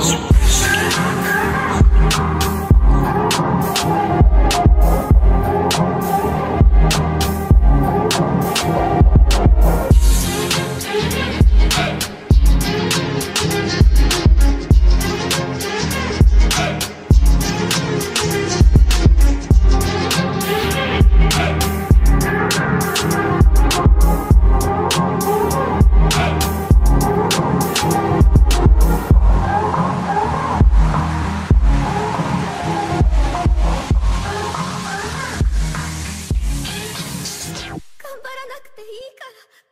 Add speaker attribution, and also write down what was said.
Speaker 1: House. いいから。